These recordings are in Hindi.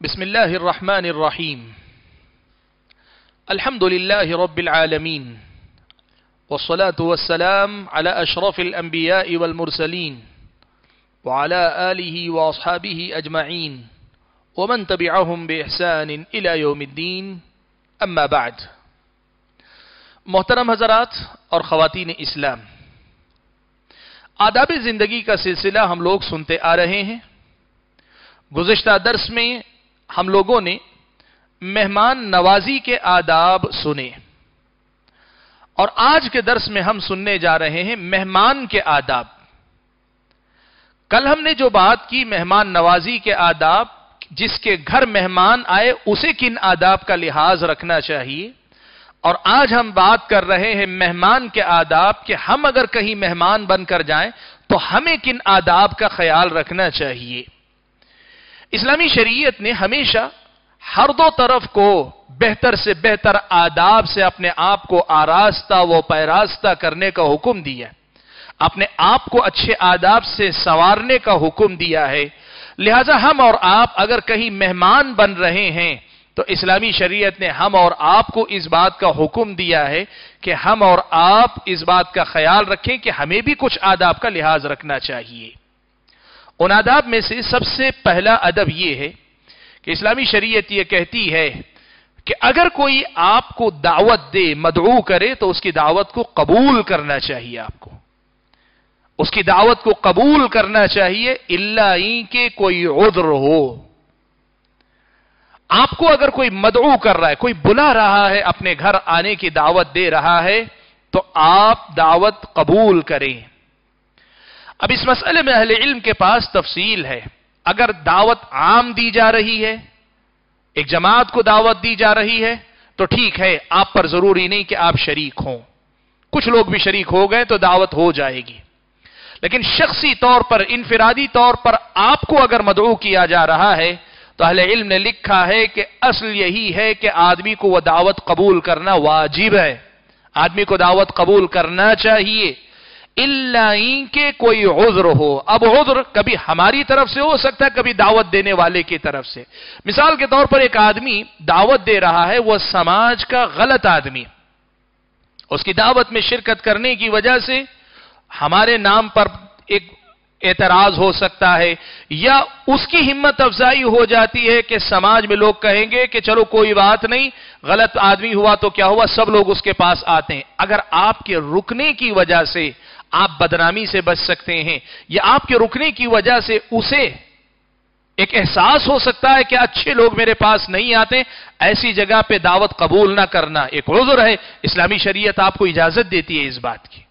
बिस्मिल्लाहिर्रहमानिर्रहीम अल्हम्दुलिल्लाहि रब्बिल आलमीन वस्सलातु वस्सलाम अला अशरफिल अंबिया'i वल मुरसलीन वअला आलिहि व अस्हाबिहि अजमईन वमन तबिअहुम बिइहसान इला यौमिद्दीन अम्मा बाद मोहतरम हजरात और ख़वातीन इस्लाम आदाब ज़िंदगी का सिलसिला हम लोग सुनते आ रहे हैं गुजश्ता दर्स में हम लोगों ने मेहमान नवाजी के आदाब सुने। और आज के दर्स में हम सुनने जा रहे हैं मेहमान के आदाब। कल हमने जो बात की मेहमान नवाजी के आदाब, जिसके घर मेहमान आए, उसे किन आदाब का लिहाज रखना चाहिए? और आज हम बात कर रहे हैं मेहमान के आदाब कि हम अगर कहीं मेहमान बनकर जाएँ तो हमें किन आदाब का ख्याल रखना चाहिए? इस्लामी शरीयत ने हमेशा हर दो तरफ़ को बेहतर से बेहतर आदाब से अपने आप को आरास्ता व पैरास्ता करने का हुक्म दिया अपने आप को अच्छे आदाब से संवारने का हुक्म दिया है। लिहाजा हम और आप अगर कहीं मेहमान बन रहे हैं तो इस्लामी शरीयत ने हम और आपको इस बात का हुक्म दिया है कि हम और आप इस बात का ख्याल रखें कि हमें भी कुछ आदाब का लिहाज रखना चाहिए। उन आदाब में से सबसे पहला अदब यह है कि इस्लामी शरीयत यह कहती है कि अगर कोई आपको दावत दे, मदऊ करे तो उसकी दावत को कबूल करना चाहिए आपको। उसकी दावत को कबूल करना चाहिए, इल्ला के कोई उद्र हो। आपको अगर कोई मदऊ कर रहा है, कोई बुला रहा है, अपने घर आने की दावत दे रहा है तो आप दावत कबूल करें। अब इस मसले में अहले इल्म के पास तफसील है। अगर दावत आम दी जा रही है, एक जमात को दावत दी जा रही है तो ठीक है, आप पर ज़रूरी नहीं कि आप शरीक हों। कुछ लोग भी शरीक हो गए तो दावत हो जाएगी। लेकिन शख्सी तौर पर, इनफिरादी तौर पर आपको अगर मदऊ किया जा रहा है तो अहले इल्म ने लिखा है कि असल यही है कि आदमी को वह दावत कबूल करना वाजिब है। आदमी को दावत कबूल करना चाहिए। के कोई उज्र हो। अब उज्र कभी हमारी तरफ़ से हो सकता है, कभी दावत देने वाले की तरफ़ से। मिसाल के तौर पर एक आदमी दावत दे रहा है वह समाज का गलत आदमी। उसकी दावत में शिरकत करने की वजह से हमारे नाम पर एक एतराज़ हो सकता है, या उसकी हिम्मत अफजाई हो जाती है कि समाज में लोग कहेंगे कि चलो कोई बात नहीं, गलत आदमी हुआ तो क्या हुआ, सब लोग उसके पास आते हैं। अगर आपके रुकने की वजह से आप बदनामी से बच सकते हैं, या आपके रुकने की वजह से उसे एक एहसास हो सकता है कि अच्छे लोग मेरे पास नहीं आते, ऐसी जगह पे दावत कबूल ना करना एक उजुर है। इस्लामी शरीयत आपको इजाज़त देती है इस बात की।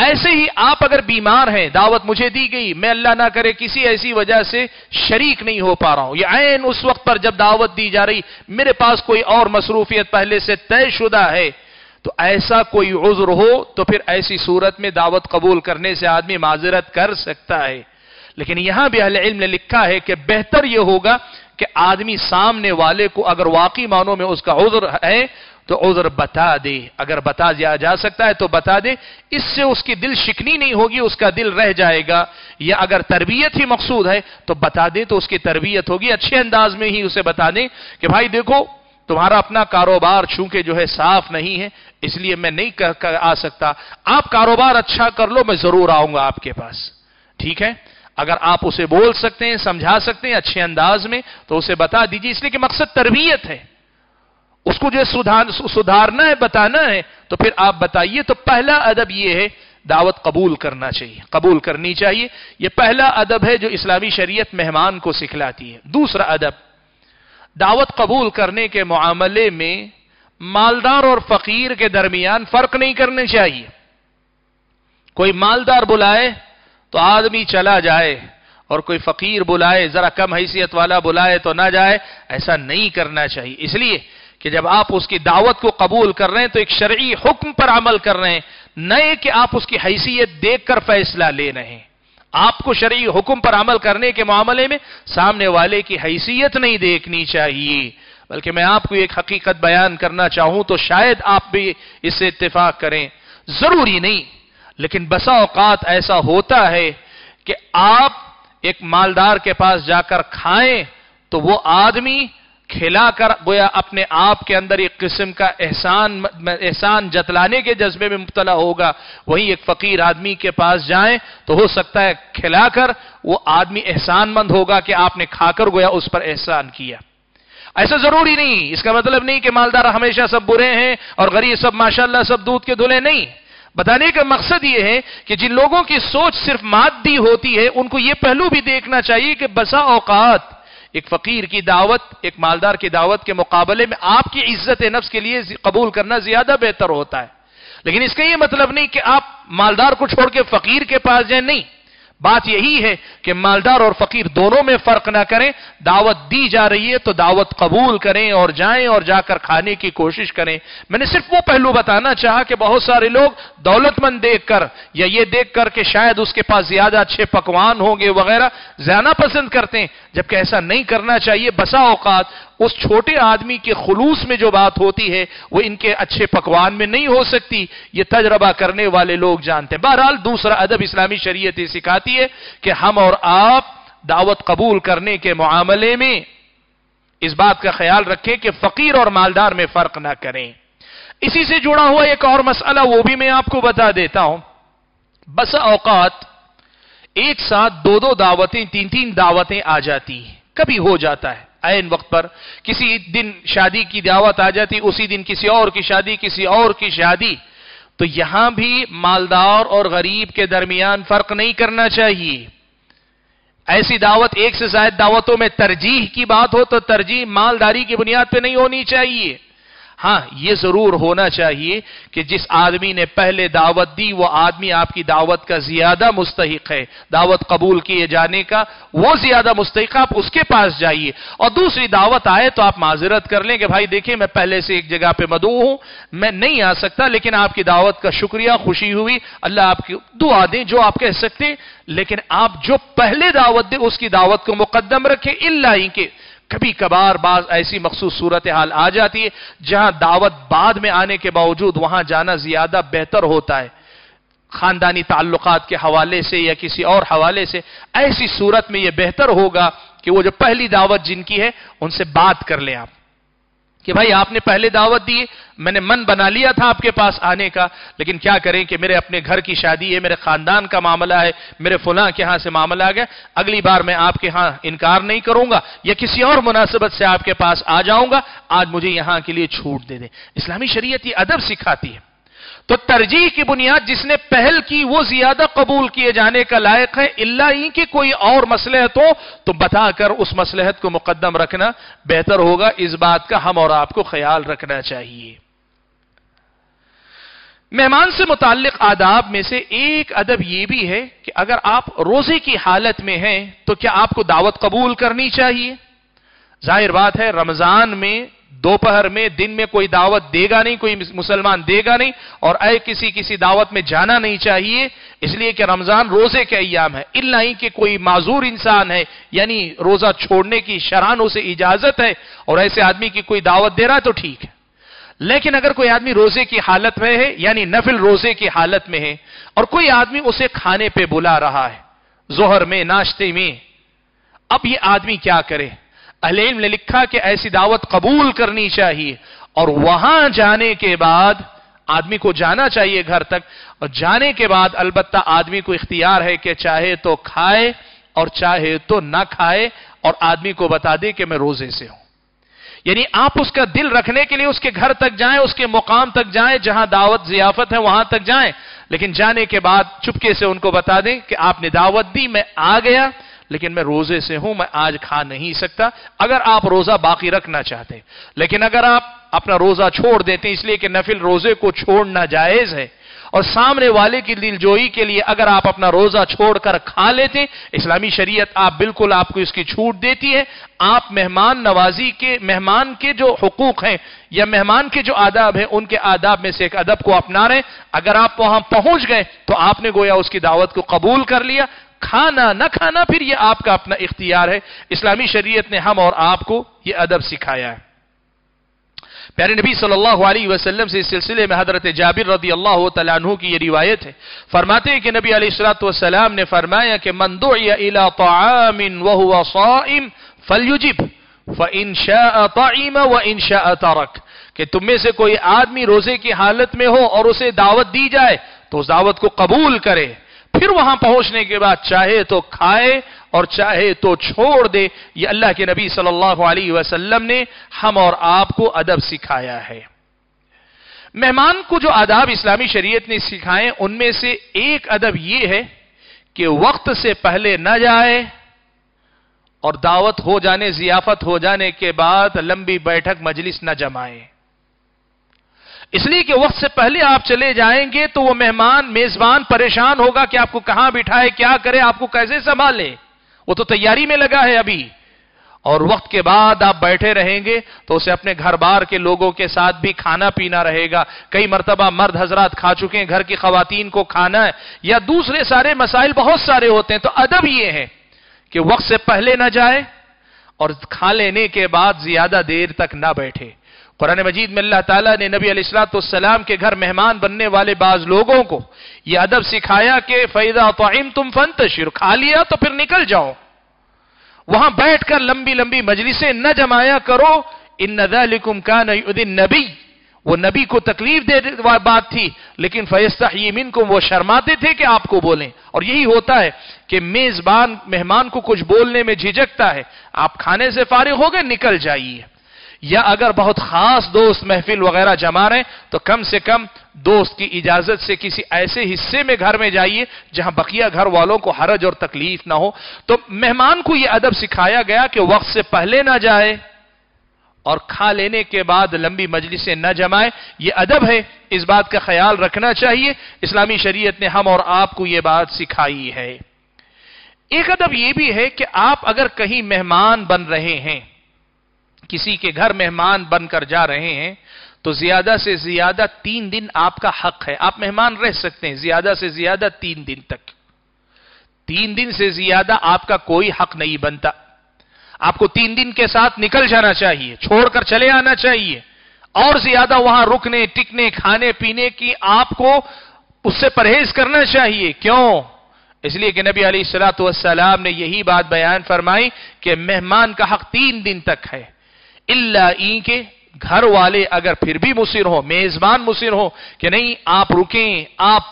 ऐसे ही आप अगर बीमार हैं, दावत मुझे दी गई, मैं अल्लाह ना करे किसी ऐसी वजह से शरीक नहीं हो पा रहा हूँ। या ऐन उस वक्त पर जब दावत दी जा रही, मेरे पास कोई और मसरूफियत पहले से तयशुदा है तो ऐसा कोई उज्र हो तो फिर ऐसी सूरत में दावत कबूल करने से आदमी माजरत कर सकता है। लेकिन यहाँ भी अहल इल्म ने लिखा है कि बेहतर यह होगा कि आदमी सामने वाले को अगर वाकई मानों में उसका उज्र है तो उज्र बता दे। अगर बता दिया जा सकता है तो बता दे। इससे उसकी दिल शिकनी नहीं होगी, उसका दिल रह जाएगा। या अगर तरबियत ही मकसूद है तो बता दे तो उसकी तरबियत होगी। अच्छे अंदाज में ही उसे बता दें कि, भाई देखो, तुम्हारा अपना कारोबार चूँकि जो है साफ़ नहीं है इसलिए मैं नहीं कह कर आ सकता। आप कारोबार अच्छा कर लो, मैं ज़रूर आऊँगा आपके पास। ठीक है? अगर आप उसे बोल सकते हैं, समझा सकते हैं, अच्छे अंदाज में तो उसे बता दीजिए। इसलिए कि मकसद तरबियत है। उसको जो सुधार सुधारना है, बताना है तो फिर आप बताइए। तो पहला अदब यह है, दावत कबूल करना चाहिए। कबूल करनी चाहिए। यह पहला अदब है जो इस्लामी शरीयत मेहमान को सिखलाती है। दूसरा अदब, दावत कबूल करने के मामले में मालदार और फकीर के दरमियान फ़र्क नहीं करने चाहिए। कोई मालदार बुलाए तो आदमी चला जाए और कोई फकीर बुलाए, जरा कम हैसियत वाला बुलाए तो ना जाए। ऐसा नहीं करना चाहिए। इसलिए कि जब आप उसकी दावत को कबूल कर रहे हैं तो एक शर्ई हुक्म पर अमल कर रहे हैं। नए कि आप उसकी हैसियत देखकर फैसला ले रहे हैं। आपको शर्ई हुक्म पर अमल करने के मामले में सामने वाले की हैसियत नहीं देखनी चाहिए। बल्कि मैं आपको एक हकीकत बयान करना चाहूँ तो शायद आप भी इससे इत्तेफाक करें। ज़रूरी नहीं, लेकिन बसा औकात ऐसा होता है कि आप एक मालदार के पास जाकर खाएँ तो वो आदमी खिलाकर गोया अपने आप के अंदर एक किस्म का एहसान एहसान जतलाने के जज्बे में मुबतला होगा। वही एक फकीर आदमी के पास जाए तो हो सकता है खिलाकर वो आदमी एहसानमंद होगा कि आपने खाकर गोया उस पर एहसान किया। ऐसा ज़रूरी नहीं। इसका मतलब नहीं कि मालदार हमेशा सब बुरे हैं और गरीब सब, माशाल्लाह, सब दूध के धुले नहीं। बताने का मकसद यह है कि जिन लोगों की सोच सिर्फ़ मादी होती है, उनको यह पहलू भी देखना चाहिए कि बसा औकात, एक फकीर की दावत, एक मालदार की दावत के मुकाबले में आपकी इज़्ज़त नफ्स के लिए कबूल करना ज़्यादा बेहतर होता है। लेकिन इसका यह मतलब नहीं कि आप मालदार को छोड़ के फकीर के पास जाए, नहीं। बात यही है कि मालदार और फकीर दोनों में फ़र्क ना करें, दावत दी जा रही है तो दावत कबूल करें और जाएँ और जाकर खाने की कोशिश करें। मैंने सिर्फ़ वो पहलू बताना चाहा कि बहुत सारे लोग दौलतमंद देखकर या ये देखकर कि शायद उसके पास ज़्यादा अच्छे पकवान होंगे वगैरह ज़्यादा पसंद करते हैं, जबकि ऐसा नहीं करना चाहिए। बसा औकात उस छोटे आदमी के खुलूस में जो बात होती है, वो इनके अच्छे पकवान में नहीं हो सकती। ये तजर्बा करने वाले लोग जानते हैं। बहरहाल, दूसरा अदब इस्लामी शरीयत सिखाती है कि हम और आप दावत कबूल करने के मामले में इस बात का ख्याल रखें कि फकीर और मालदार में फ़र्क ना करें। इसी से जुड़ा हुआ एक और मसला, वो भी मैं आपको बता देता हूँ। बस औकात, एक साथ दो दो दावतें तीन तीन दावतें आ जाती हैं। कभी हो जाता है। आयन वक्त पर, किसी दिन शादी की दावत आ जाती, उसी दिन किसी और की शादी, किसी और की शादी। तो यहाँ भी मालदार और गरीब के दरमियान फ़र्क नहीं करना चाहिए। ऐसी दावत, एक से शायद दावतों में तरजीह की बात हो तो तरजीह मालदारी की बुनियाद पर नहीं होनी चाहिए। हाँ यह ज़रूर होना चाहिए कि जिस आदमी ने पहले दावत दी, वो आदमी आपकी दावत का ज़्यादा मुस्तक है। दावत कबूल किए जाने का, वो ज़्यादा मुस्तक आप उसके पास जाइए। और दूसरी दावत आए तो आप माजरत कर लें कि भाई देखिए, मैं पहले से एक जगह पे मदू हूँ, मैं नहीं आ सकता, लेकिन आपकी दावत का शुक्रिया, खुशी हुई। अल्लाह आपकी दुआ दें, जो आप कह सकते लेकिन आप जो पहले दावत दें, उसकी दावत को मुकदम रखें इल्ला के। कभी कभार बाज ऐसी मखसूस सूरत हाल आ जाती है, जहाँ दावत बाद में आने के बावजूद वहाँ जाना ज़्यादा बेहतर होता है। खानदानी ताल्लुक के हवाले से या किसी और हवाले से ऐसी सूरत में यह बेहतर होगा कि वो जो पहली दावत जिनकी है, उनसे बात कर लें आप। कि भाई आपने पहले दावत दी, मैंने मन बना लिया था आपके पास आने का, लेकिन क्या करें कि मेरे अपने घर की शादी है, मेरे खानदान का मामला है, मेरे फुला के यहाँ से मामला आ गया, अगली बार मैं आपके यहाँ इनकार नहीं करूँगा, या किसी और मुनासिबत से आपके पास आ जाऊँगा, आज मुझे यहाँ के लिए छूट दे दें। इस्लामी शरीय ये अदब सिखाती है। तो तरजीह की बुनियाद जिसने पहल की, वो ज़्यादा कबूल किए जाने का लायक है। इल्ला ही कि कोई और मसलहत हो तो बताकर उस मसलहत को मुकदम रखना बेहतर होगा। इस बात का हम और आपको ख्याल रखना चाहिए। मेहमान से मुतालिक आदाब में से एक अदब यह भी है कि अगर आप रोज़े की हालत में हैं तो क्या आपको दावत कबूल करनी चाहिए? ज़ाहिर बात है, रमज़ान में दोपहर में, दिन में कोई दावत देगा नहीं, कोई मुसलमान देगा नहीं, और अय किसी किसी दावत में जाना नहीं चाहिए, इसलिए कि रमज़ान रोज़े के अयाम है। इल्ला ही कि कोई माजूर इंसान है, यानी रोजा छोड़ने की शरानों से इजाज़त है, और ऐसे आदमी की कोई दावत दे रहा है तो ठीक है। लेकिन अगर कोई आदमी रोज़े की हालत में है, यानी नफिल रोज़े की हालत में है, और कोई आदमी उसे खाने पर बुला रहा है, जोहर में, नाश्ते में, अब यह आदमी क्या करे? अहलेम ने लिखा कि ऐसी दावत कबूल करनी चाहिए। और वहाँ जाने के बाद आदमी को जाना चाहिए घर तक। और जाने के बाद अलबत्ता आदमी को इख्तियार है कि चाहे तो खाए और चाहे तो ना खाए। और आदमी को बता दे कि मैं रोज़े से हूँ। यानी आप उसका दिल रखने के लिए उसके घर तक जाएँ, उसके मुकाम तक जाएँ, जहाँ दावत जियाफत है वहाँ तक जाएँ। लेकिन जाने के बाद चुपके से उनको बता दें कि आपने दावत दी, मैं आ गया। लेकिन मैं रोज़े से हूँ, मैं आज खा नहीं सकता। अगर आप रोजा बाकी रखना चाहते, लेकिन अगर आप अपना रोजा छोड़ देते, इसलिए कि नफिल रोज़े को छोड़ना जायज़ है, और सामने वाले की दिलजोई के लिए अगर आप अपना रोजा छोड़कर खा लेते, इस्लामी शरीयत आप बिल्कुल आपको इसकी छूट देती है। आप मेहमान नवाजी के, मेहमान के जो हकूक हैं, या मेहमान के जो आदाब हैं, उनके आदाब में से एक अदब को अपना रहे। अगर आप वहाँ पहुँच गए तो आपने गोया उसकी दावत को कबूल कर लिया। खाना न खाना, फिर यह आपका अपना इख्तियार है। इस्लामी शरीयत ने हम और आपको यह अदब सिखाया है। प्यारे नबी सल्लल्लाहु अलैहि वसल्लम से इस सिलसिले में हज़रत जाबिर रदी अल्लाह तु की यह रिवायत है। फरमाते हैं कि नबी सलाम ने फरमाया कि मंदो इला तामिन वह फलयुजिब, फ इंशा तईम व इंशा तरक। कि तुम में से कोई आदमी रोज़े की हालत में हो और उसे दावत दी जाए तो उस दावत को कबूल करे। फिर वहाँ पहुँचने के बाद चाहे तो खाए और चाहे तो छोड़ दे, ये अल्लाह के नबी सल्लल्लाहु अलैहि वसल्लम ने हम और आपको अदब सिखाया है। मेहमान को जो आदाब इस्लामी शरीयत ने सिखाए, उनमें से एक अदब यह है कि वक्त से पहले न जाए और दावत हो जाने, जियाफत हो जाने के बाद लंबी बैठक, मजलिस न जमाए। इसलिए कि वक्त से पहले आप चले जाएँगे तो वो मेहमान, मेजबान परेशान होगा कि आपको कहाँ बिठाए, क्या करे, आपको कैसे संभाले। वो तो तैयारी में लगा है अभी। और वक्त के बाद आप बैठे रहेंगे तो उसे अपने घर बार के लोगों के साथ भी खाना पीना रहेगा। कई मरतबा मर्द हजरात खा चुके हैं, घर की खातन को खाना है, या दूसरे सारे मसाइल बहुत सारे होते हैं तो अदब यह है कि वक्त से पहले ना जाए और खा लेने के बाद ज़्यादा देर तक ना बैठे। कुरान मजीद में अल्लाह ताला ने नबी सलाम के घर मेहमान बनने वाले बाज लोगों को यह अदब सिखाया कि फैदा तो तुम फन फंतशिर, खा लिया तो फिर निकल जाओ। वहाँ बैठकर लंबी लंबी मजलिसें न जमाया करो। इन नदालिकुम का नबी। वो नबी को तकलीफ़ दे बात थी, लेकिन फैस्ता मिन को वो शर्माते थे कि आपको बोलें। और यही होता है कि मेजबान मेहमान को कुछ बोलने में झिझकता है। आप खाने से फारिग हो गए, निकल जाइए। या अगर बहुत खास दोस्त महफिल वगैरह जमा रहे तो कम से कम दोस्त की इजाज़त से किसी ऐसे हिस्से में घर में जाइए, जहाँ बकिया घर वालों को हरज और तकलीफ़ ना हो। तो मेहमान को यह अदब सिखाया गया कि वक्त से पहले ना जाए और खा लेने के बाद लंबी मजलिसें न जमाए। यह अदब है, इस बात का ख्याल रखना चाहिए। इस्लामी शरीयत ने हम और आपको यह बात सिखाई है। एक अदब यह भी है कि आप अगर कहीं मेहमान बन रहे हैं किसी के घर मेहमान बनकर जा रहे हैं तो ज़्यादा से ज़्यादा तीन दिन आपका हक है। आप मेहमान रह सकते हैं, ज़्यादा से ज़्यादा तीन दिन तक। तीन दिन से ज़्यादा आपका कोई हक नहीं बनता। आपको तीन दिन के साथ निकल जाना चाहिए, छोड़कर चले आना चाहिए। और ज़्यादा वहाँ रुकने, टिकने, खाने, पीने की आपको उससे परहेज करना चाहिए। क्यों? इसलिए कि नबी अली सलाम ने यही बात बयान फरमाई कि मेहमान का हक तीन दिन तक है। इल्ला ई के घर वाले अगर फिर भी मुसिर हो, मेजबान मुसिर हो, कि नहीं, आप रुकें, आप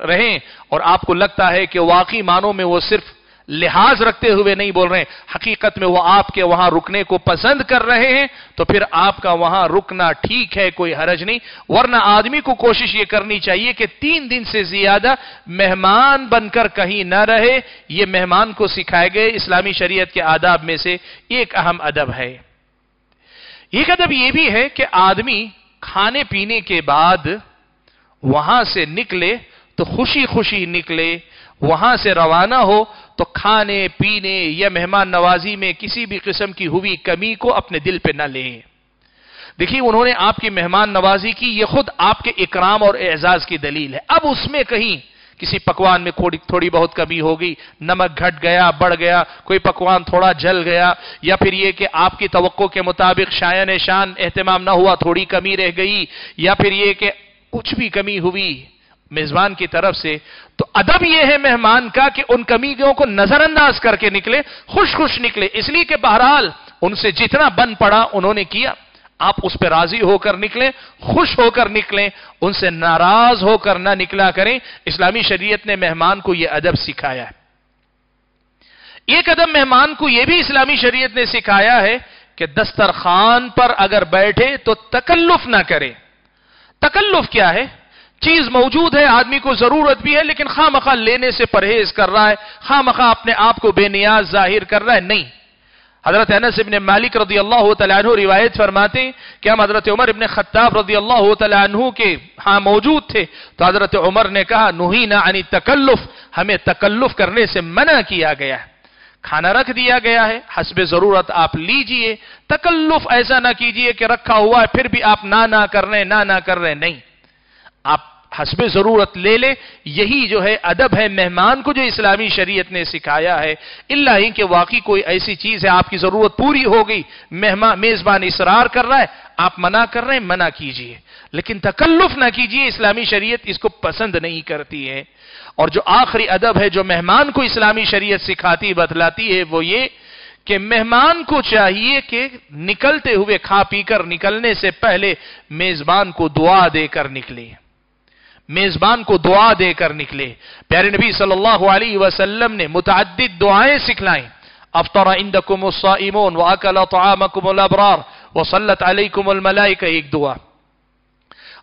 रहें, और आपको लगता है कि वाकई मानों में वो सिर्फ़ लिहाज रखते हुए नहीं बोल रहे हैं। हकीकत में वो आपके वहाँ रुकने को पसंद कर रहे हैं तो फिर आपका वहाँ रुकना ठीक है, कोई हरज नहीं। वरना आदमी को कोशिश ये करनी चाहिए कि तीन दिन से ज़्यादा मेहमान बनकर कहीं ना रहे। ये मेहमान को सिखाए गए इस्लामी शरीयत के आदाब में से एक अहम अदब है। एक अदब यह भी है कि आदमी खाने पीने के बाद वहाँ से निकले तो खुशी खुशी निकले, वहाँ से रवाना हो तो खाने, पीने या मेहमान नवाजी में किसी भी किस्म की हुई कमी को अपने दिल पे न ले। देखिए, उन्होंने आपकी मेहमान नवाजी की यह खुद आपके इकराम और एजाज की दलील है। अब उसमें कहीं किसी पकवान में थोड़ी थोड़ी बहुत कमी हो गई नमक घट गया, बढ़ गया, कोई पकवान थोड़ा जल गया, या फिर यह कि आपकी तो के मुताबिक शायन शान एहतमाम ना हुआ, थोड़ी कमी रह गई, या फिर यह कि कुछ भी कमी हुई मेजबान की तरफ़ से तो अदब यह है मेहमान का कि उन कमियों को नजरअंदाज करके निकले खुश खुश निकले। इसलिए कि बहरहाल उनसे जितना बन पड़ा उन्होंने किया। आप उस पर राज़ी होकर निकलें, खुश होकर निकलें, उनसे नाराज़ होकर ना निकला करें। इस्लामी शरीयत ने मेहमान को यह अदब सिखाया है। एक अदब मेहमान को यह भी इस्लामी शरीयत ने सिखाया है कि दस्तरखान पर अगर बैठे तो तकल्लुफ ना करें। तकल्लुफ क्या है? चीज़ मौजूद है, आदमी को ज़रूरत भी है, लेकिन खामखा लेने से परहेज कर रहा है, खामखा अपने आप को बेनियाज ज़ाहिर कर रहा है। नहीं। हज़रत अनस इबन मालिक रदी अल्लाह तु रिवायत फरमाते कि हम हज़रत उमर इबन खत्ताब रदी अल्लाह तु के हाँ मौजूद थे तो हज़रत उमर ने कहा नुही ना अनी तकल्लुफ। हमें तकल्लुफ करने से मना किया गया है। खाना रख दिया गया है, हसब ज़रूरत आप लीजिए। तकल्लुफ ऐसा ना कीजिए कि रखा हुआ है, फिर भी आप ना ना कर रहे, ना ना कर रहे, नहीं। आप हसब ज़रूरत ले ले, यही जो है अदब है, मेहमान को जो इस्लामी शरीयत ने सिखाया है। इल्ला ही कि वाकई कोई ऐसी चीज़ है, आपकी ज़रूरत पूरी हो गई मेहमान मेजबान इसरार कर रहा है, आप मना कर रहे हैं, मना कीजिए। लेकिन तकल्लुफ ना कीजिए, इस्लामी शरीयत इसको पसंद नहीं करती है। और जो आखिरी अदब है, जो मेहमान को इस्लामी शरीयत सिखाती, बतलाती है, वो ये कि मेहमान को चाहिए कि निकलते हुए खा पीकर निकलने से पहले मेजबान को दुआ देकर निकले। मेजबान को दुआ देकर निकले। प्यारे नबी सल्लल्लाहु अलैहि वसल्लम ने मुतद दुआएँ सिखलाई। अफ्तर इंदकुमसाइमोन व अकल तआमकुमुल अबरार व सल्लत अलैकुमुल मलाइका, एक दुआ।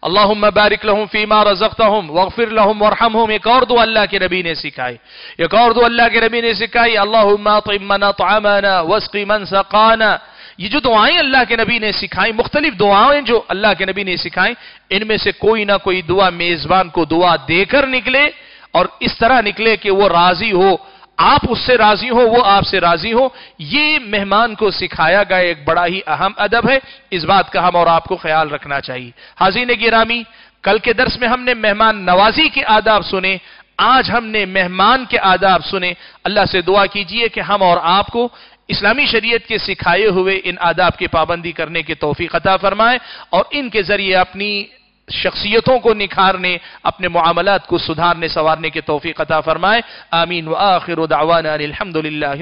अल्लाहुम्मा बारिक लहुम फीमा रज़क़तहुम वगफिर लहुम वरहमहुम, एक और दुआ अल्लाह के नबी ने सिखाई। एक और दुआ अल्लाह के नबी ने सिखाई, अल्लाहुम्मा अतिमना तआमना वस्क़ी मन सक़ाना। ये जो दुआएँ अल्लाह के नबी ने सिखाई, मुख्तलिफ़ दुआएँ जो अल्लाह के नबी ने सिखाई, इनमें से कोई ना कोई दुआ मेजबान को दुआ देकर निकले और इस तरह निकले कि वो राज़ी हो। आप उससे राज़ी हो, वो आपसे राज़ी हो। ये मेहमान को सिखाया गया एक बड़ा ही अहम अदब है। इस बात का हम और आपको ख्याल रखना चाहिए। हाजीन गिरामी, कल के दर्स में हमने मेहमान नवाजी के आदाब सुने, आज हमने मेहमान के आदाब सुने। अल्लाह से दुआ कीजिए कि हम और आपको इस्लामी शरीयत के सिखाए हुए इन आदाब की पाबंदी करने की तोहफी अता फरमाए और इनके ज़रिए अपनी शख्सियतों को निखारने, अपने मामलात को सुधारने, संवारने की तोहफी अता फरमाए। आमीन व आखिर दावाना अलहमदिल्ला